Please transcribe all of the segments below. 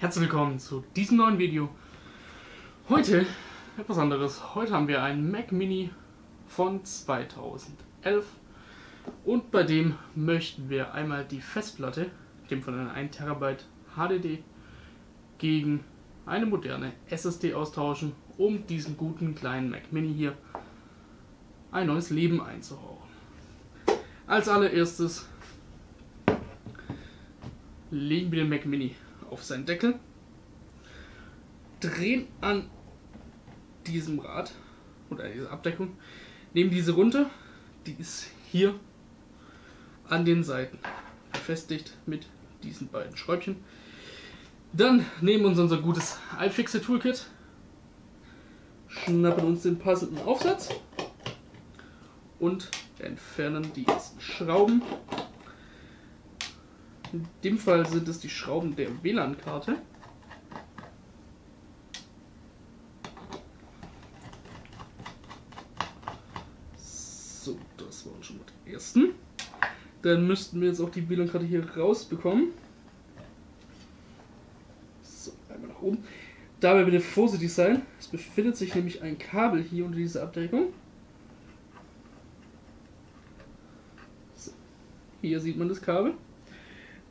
Herzlich willkommen zu diesem neuen Video. Heute etwas anderes. Heute haben wir einen Mac Mini von 2011 und bei dem möchten wir einmal die Festplatte, dem von einer 1 TB HDD, gegen eine moderne SSD austauschen, um diesen guten kleinen Mac Mini hier ein neues Leben einzuhauchen. Als allererstes legen wir den Mac Mini auf seinen Deckel, drehen an diesem Rad oder dieser Abdeckung, nehmen diese runter, die ist hier an den Seiten befestigt mit diesen beiden Schräubchen. Dann nehmen wir uns unser gutes iFixit Toolkit, schnappen uns den passenden Aufsatz und entfernen die ersten Schrauben in dem Fall sind es die Schrauben der WLAN-Karte. So, das waren schon mal die ersten. Dann müssten wir jetzt auch die WLAN-Karte hier rausbekommen. So, einmal nach oben. Dabei bitte vorsichtig sein. Es befindet sich nämlich ein Kabel hier unter dieser Abdeckung. So, hier sieht man das Kabel.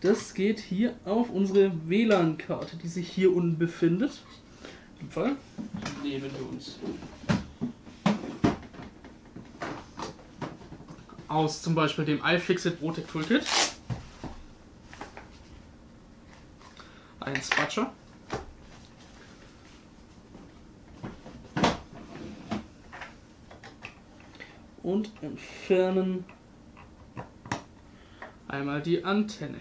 Das geht hier auf unsere WLAN-Karte, die sich hier unten befindet. Im Fall nehmen wir uns aus zum Beispiel dem iFixit Protect Toolkit einen Spatcher. Und entfernen einmal die Antenne.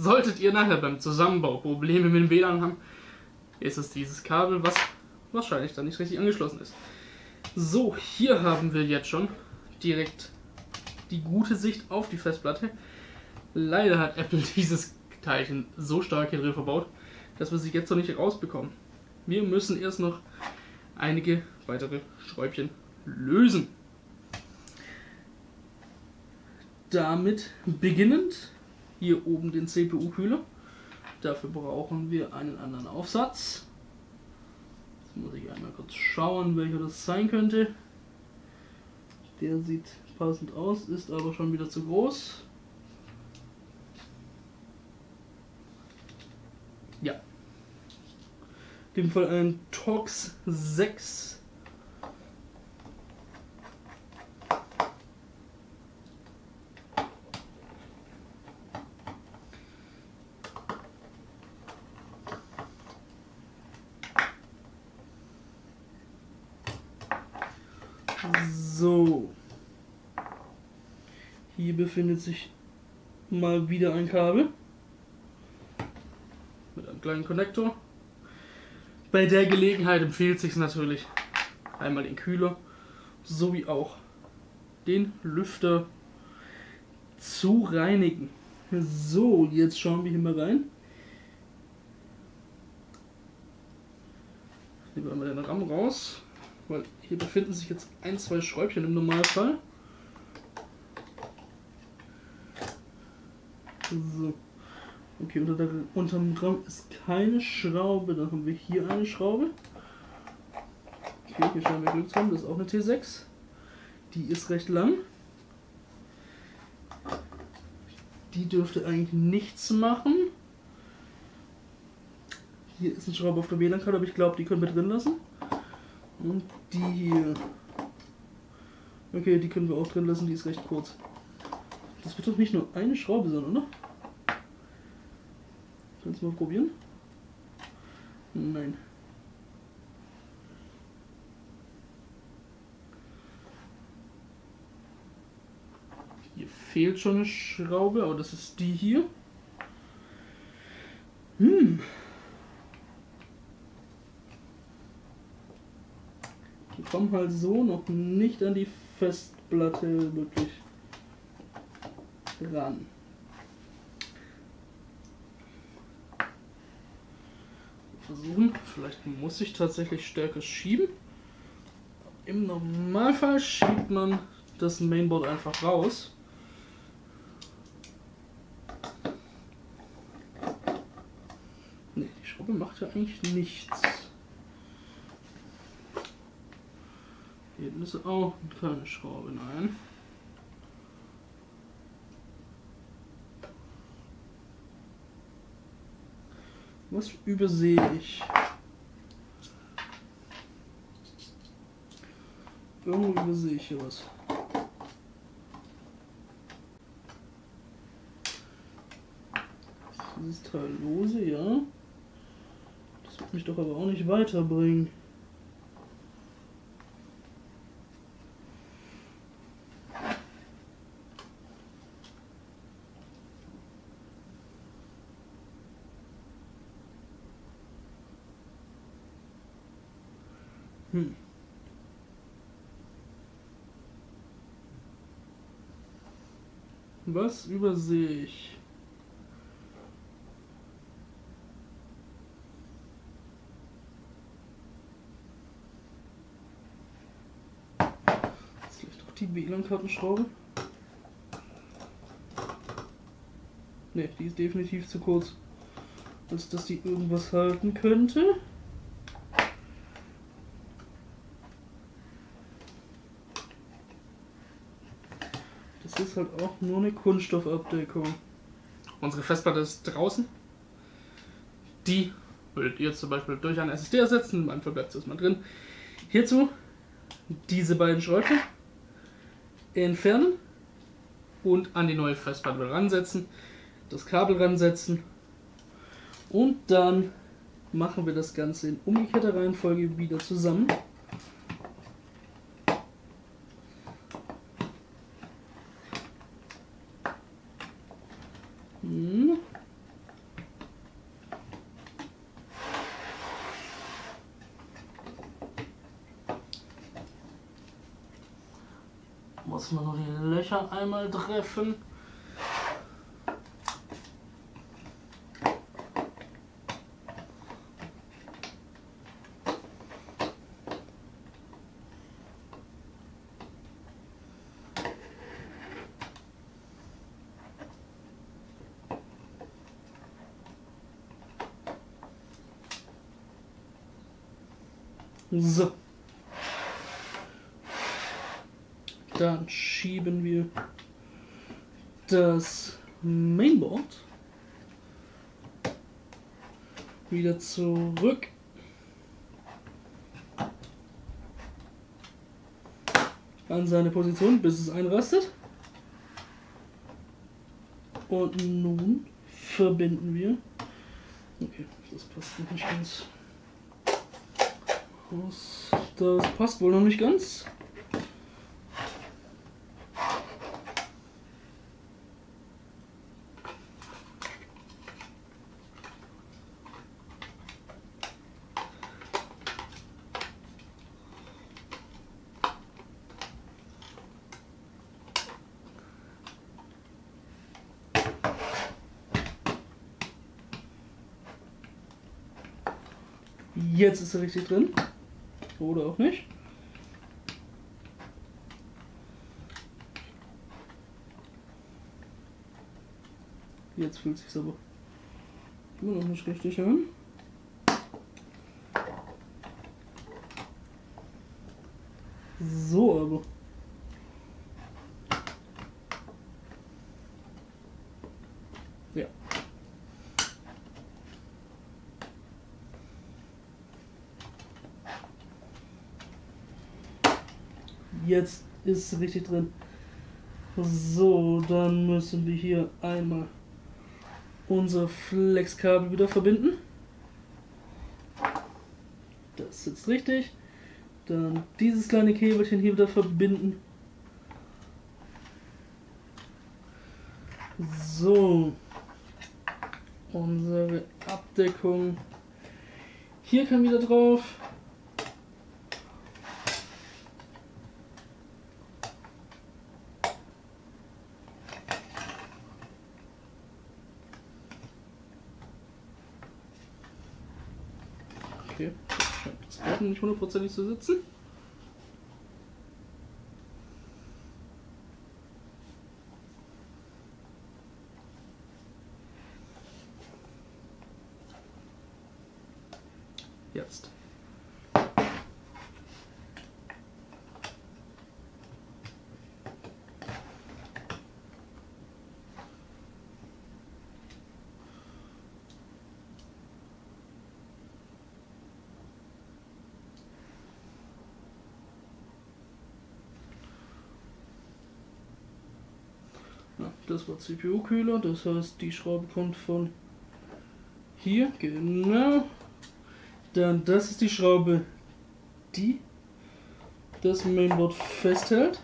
Solltet ihr nachher beim Zusammenbau Probleme mit dem WLAN haben, ist es dieses Kabel, was wahrscheinlich dann nicht richtig angeschlossen ist. So, hier haben wir jetzt schon direkt die gute Sicht auf die Festplatte. Leider hat Apple dieses Teilchen so stark hier drin verbaut, dass wir sie jetzt noch nicht rausbekommen. Wir müssen erst noch einige weitere Schräubchen lösen. Damit beginnend hier oben den CPU-Kühler. Dafür brauchen wir einen anderen Aufsatz. Jetzt muss ich einmal kurz schauen, welcher das sein könnte. Der sieht passend aus, ist aber schon wieder zu groß. Ja. In dem Fall ein Tox 6 So. Hier befindet sich mal wieder ein Kabel. Mit einem kleinen Konnektor. Bei der Gelegenheit empfiehlt sich natürlich einmal den Kühler sowie auch den Lüfter zu reinigen. So, jetzt schauen wir hier mal rein. Nehmen wir einmal den RAM raus. Weil hier befinden sich jetzt ein, zwei Schräubchen im Normalfall. So. Okay, unter, der, unter dem RAM ist keine Schraube. Dann haben wir hier eine Schraube. Okay, hier scheinen wir Glück zu haben. Das ist auch eine T6. Die ist recht lang. Die dürfte eigentlich nichts machen. Hier ist eine Schraube auf der WLAN-Karte, aber ich glaube, die können wir drin lassen. Und die hier. Okay, die können wir auch drin lassen, die ist recht kurz. Das wird doch nicht nur eine Schraube sein, oder? Kannst du mal probieren? Nein. Hier fehlt schon eine Schraube, aber das ist die hier. Hm. Kommen halt so noch nicht an die Festplatte wirklich ran. Versuchen, vielleicht muss ich tatsächlich stärker schieben. Im Normalfall schiebt man das Mainboard einfach raus. Die Schraube macht ja eigentlich nichts. Hinten ist auch keine Schraube, nein. Was übersehe ich? Irgendwo übersehe ich hier was. Dieses Teil lose, ja. Das wird mich doch aber auch nicht weiterbringen. Was übersehe ich? Vielleicht auch die WLAN-Kartenschraube? Ne, die ist definitiv zu kurz, als dass die irgendwas halten könnte. Das ist halt auch nur eine Kunststoffabdeckung. Unsere Festplatte ist draußen. Die würdet ihr zum Beispiel durch eine SSD ersetzen. Fall bleibt es erstmal drin. Hierzu diese beiden Schräubchen entfernen und an die neue Festplatte ransetzen. Das Kabel ransetzen. Und dann machen wir das Ganze in umgekehrter Reihenfolge wieder zusammen. Hm. Muss man nur die Löcher einmal treffen. So. Dann schieben wir das Mainboard wieder zurück. An seine Position, bis es einrastet. Und nun verbinden wir. Okay, das passt nicht ganz. Das, das passt wohl noch nicht ganz. Jetzt ist er richtig drin. Oder auch nicht. Jetzt fühlt sich aber immer noch nicht richtig an. So aber. Ja. Jetzt ist es richtig drin. So, dann müssen wir hier einmal unser Flexkabel wieder verbinden. Das sitzt richtig. Dann dieses kleine Käbelchen hier wieder verbinden. So. Unsere Abdeckung. Hier kann wieder drauf. Okay, nicht hundertprozentig zu sitzen. Jetzt. Ja, das war CPU-Kühler, das heißt, die Schraube kommt von hier, genau. Dann das ist die Schraube, die das Mainboard festhält.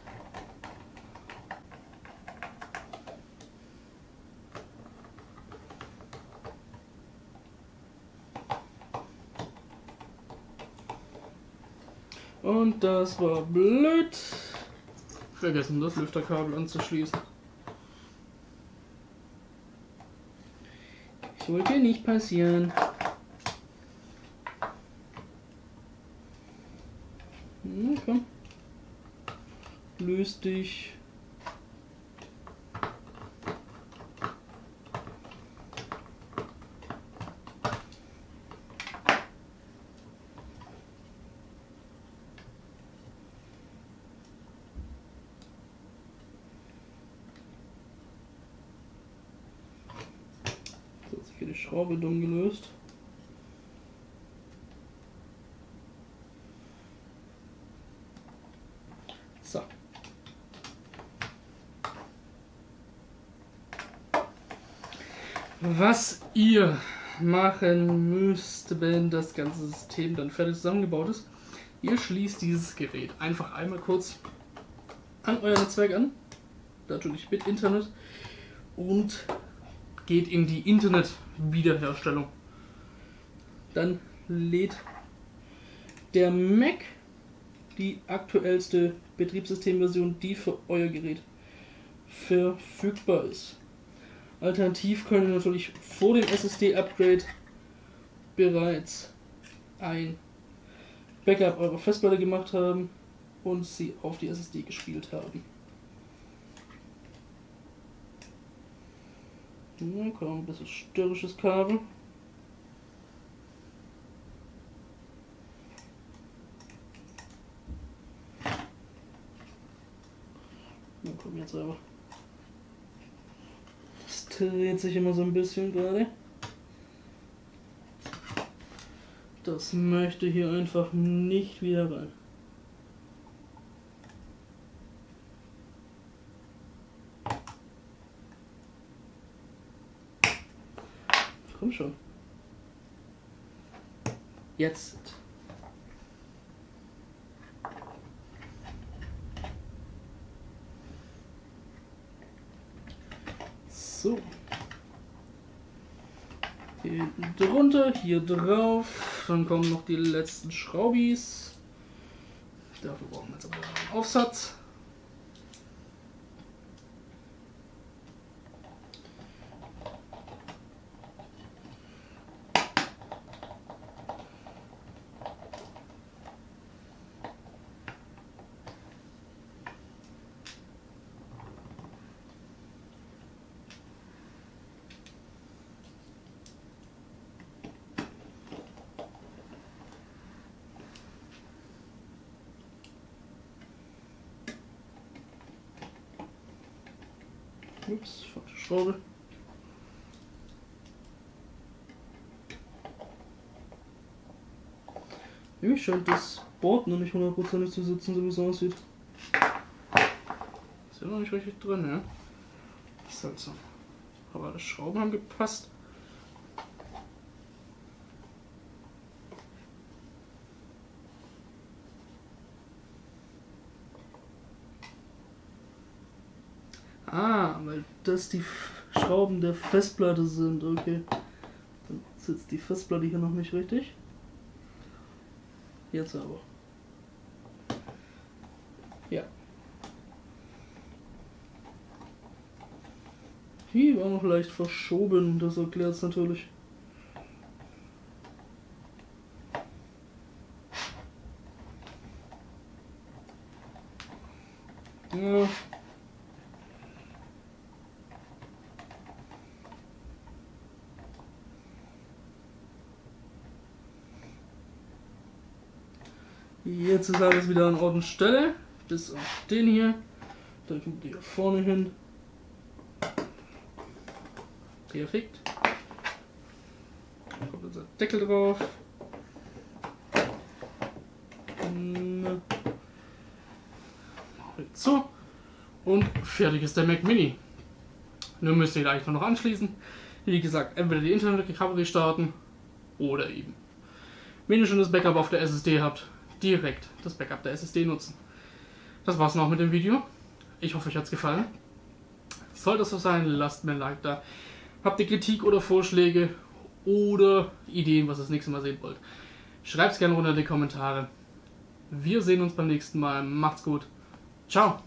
Und das war blöd. Vergessen, das Lüfterkabel anzuschließen. Sollte nicht passieren. Hm, komm. Löst dich. Hier die Schraube dumm gelöst. So. Was ihr machen müsst, wenn das ganze System dann fertig zusammengebaut ist, ihr schließt dieses Gerät einfach einmal kurz an euer Netzwerk an, natürlich mit Internet und geht in die Internet-Wiederherstellung. Dann lädt der Mac die aktuellste Betriebssystemversion, die für euer Gerät verfügbar ist. Alternativ könnt ihr natürlich vor dem SSD-Upgrade bereits ein Backup eurer Festplatte gemacht haben und sie auf die SSD gespielt haben. Ja, komm, ein bisschen störrisches Kabel. Na komm jetzt aber. Das dreht sich immer so ein bisschen gerade. Das möchte hier einfach nicht wieder rein. Komm schon. Jetzt. So. Hier drunter, hier drauf. Dann kommen noch die letzten Schraubis. Dafür brauchen wir jetzt aber einen Aufsatz. Ups, falsche Schraube. Irgendwie scheint das Board noch nicht hundertprozentig zu sitzen, so wie es aussieht. Ist ja noch nicht richtig drin, ja? Ist halt so. Aber alle Schrauben haben gepasst. Ah, weil das die Schrauben der Festplatte sind, okay. Dann sitzt die Festplatte hier noch nicht richtig. Jetzt aber. Ja. Die war noch leicht verschoben, das erklärt es natürlich. Ja. Jetzt ist alles wieder an Ort und Stelle. Bis auf den hier. Da kommt die hier vorne hin. Perfekt. Da kommt unser Deckel drauf. So. Und fertig ist der Mac Mini. Nun müsst ihr gleich nur noch anschließen. Wie gesagt, entweder die Internet Recovery starten oder eben, wenn ihr schon das Backup auf der SSD habt, direkt das Backup der SSD nutzen. Das war's noch mit dem Video. Ich hoffe, euch hat's gefallen. Sollte es so sein, lasst mir ein Like da. Habt ihr Kritik oder Vorschläge oder Ideen, was ihr das nächste Mal sehen wollt? Schreibt es gerne runter in die Kommentare. Wir sehen uns beim nächsten Mal. Macht's gut. Ciao.